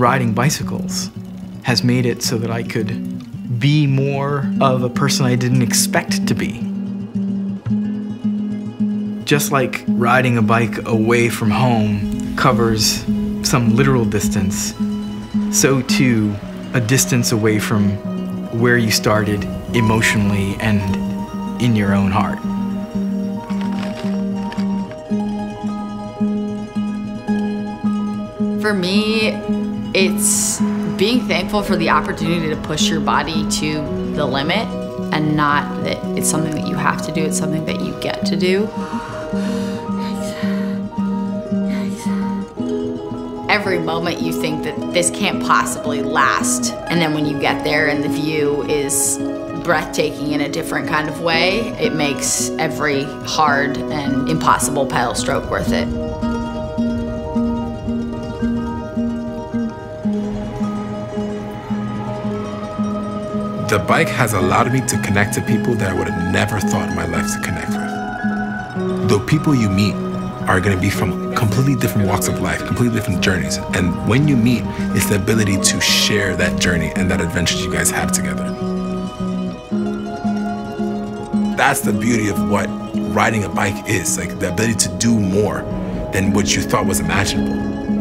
riding bicycles has made it so that I could be more of a person I didn't expect to be. Just like riding a bike away from home covers some literal distance, so too a distance away from where you started emotionally and in your own heart. For me, it's being thankful for the opportunity to push your body to the limit and not that it's something that you have to do, it's something that you get to do. Every moment you think that this can't possibly last, and then when you get there and the view is breathtaking in a different kind of way, it makes every hard and impossible pedal stroke worth it. The bike has allowed me to connect to people that I would have never thought in my life to connect with. The people you meet are going to be from completely different walks of life, completely different journeys. And when you meet, it's the ability to share that journey and that adventure you guys have together. That's the beauty of what riding a bike is like the ability to do more than what you thought was imaginable.